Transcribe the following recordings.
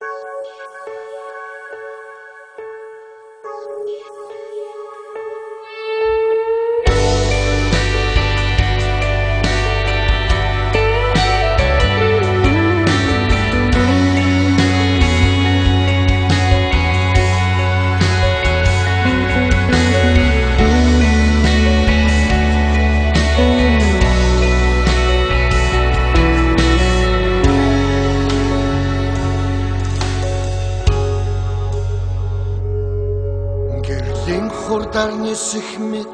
Thank you. Хурдар нисэх мэд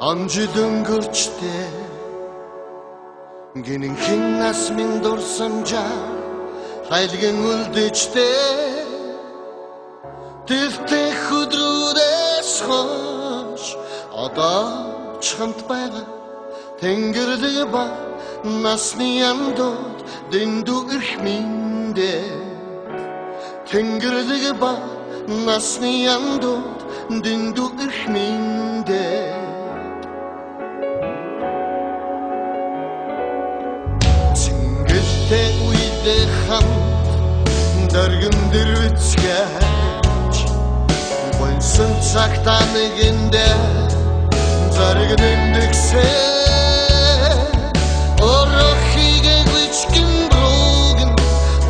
амжид өнгөрчтэй. Гинхэн нас минь дурсамжаа хайлгэн үлдэжтэй Тэвтэй хөдрүүдээс хойш одоо ч хамт байгаа Тэнгэрдэг ба насны амдууд дэндүү их миндэ Тэнгэрдэг ба насны амдууд их миндэ Цэнгэлтэй үедээ хамт дэргэн дэрвэцгэж Гонсон цагтаа нэгэндээ заргэн дэгсээ Орохигээ гүчгэн брогэн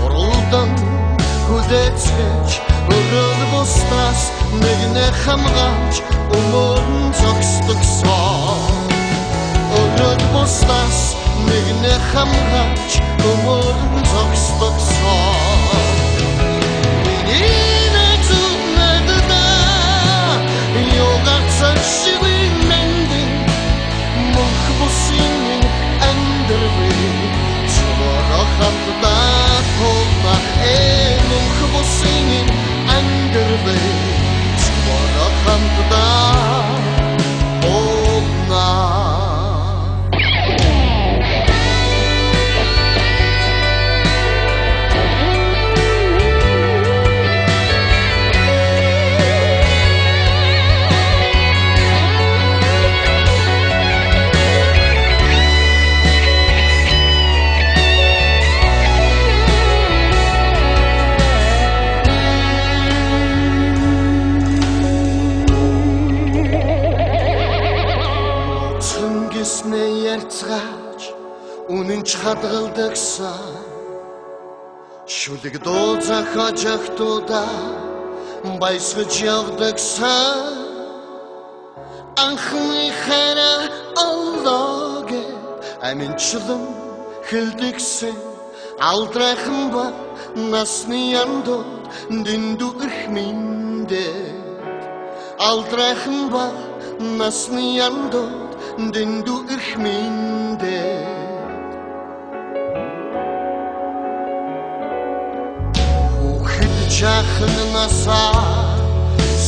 Оролдан хүлээцгэж Өрөөд бустаас нэгнэ хамгаалж Өмөрн зогсдогсон Өрөөд бустаас нэгнэ хамгаалж Өмөрн зогсдогсон Миний найзууд нададаа Йогацсан шивэн мэндин Мөнх бусын андэрвэ Чуворо хамтдаа тулна Э мөнх бусын ярьцгааж үнэн ч хадгалдагсан. Шүлэг дуу захаж ахтуда баясгаж явдагсан. Анхны хара аллоге аминчлан хэлдэгсэн Алдрайхан ба насны андууд дэндүү их миндээд Алдрайхан ба насны андууд дэндүү их миндээд Хүүхэд чахан насаа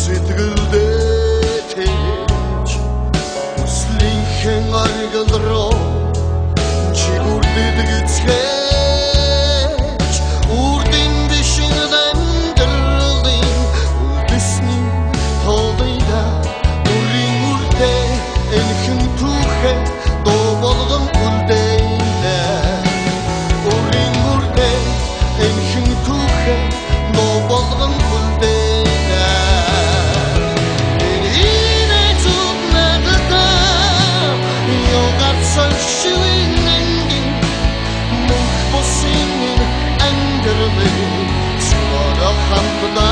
сэтгэлдээ тэж Хүслийнхэн аргал руу quando